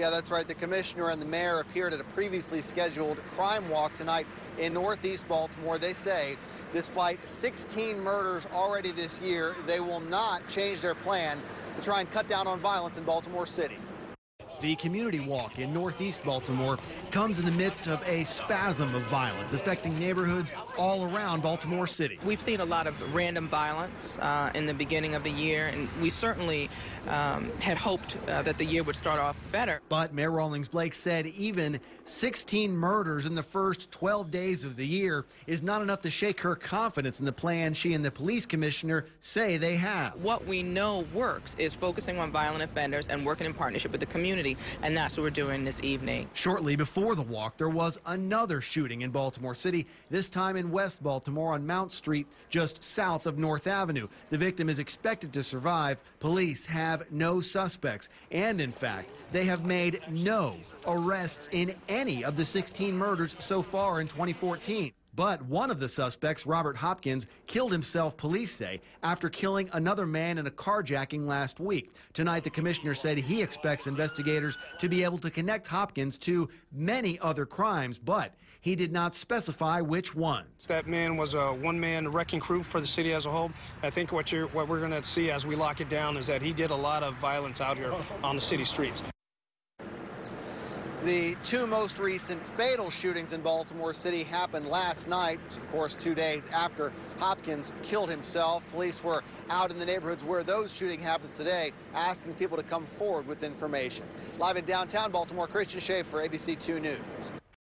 Yeah, that's right. The commissioner and the mayor appeared at a previously scheduled crime walk tonight in northeast Baltimore. They say despite 16 murders already this year, they will not change their plan to try and cut down on violence in Baltimore City. The community walk in northeast Baltimore comes in the midst of a spasm of violence affecting neighborhoods all around Baltimore City. We've seen a lot of random violence uh, in the beginning of the year, and we certainly um, had hoped uh, that the year would start off better. But Mayor Rawlings Blake said even 16 murders in the first 12 days of the year is not enough to shake her confidence in the plan she and the police commissioner say they have. What we know works is focusing on violent offenders and working in partnership with the community, and that's what we're doing this evening. Shortly before the walk, there was another shooting in Baltimore City, this time in West Baltimore on Mount Street, just south of North Avenue. The victim is expected to survive. Police have no suspects, and in fact, they have made no arrests in any of the 16 murders so far in 2014. But one of the suspects, Robert Hopkins, killed himself, police say, after killing another man in a carjacking last week. Tonight, the commissioner said he expects investigators to be able to connect Hopkins to many other crimes, but he did not specify which ones. That man was a one-man wrecking crew for the city as a whole. I think what, you're, what we're going to see as we lock it down is that he did a lot of violence out here on the city streets. The two most recent fatal shootings in Baltimore City happened last night, of course, two days after Hopkins killed himself. Police were out in the neighborhoods where those shooting happens today, asking people to come forward with information. Live in downtown Baltimore, Christian Schaefer, ABC 2 News.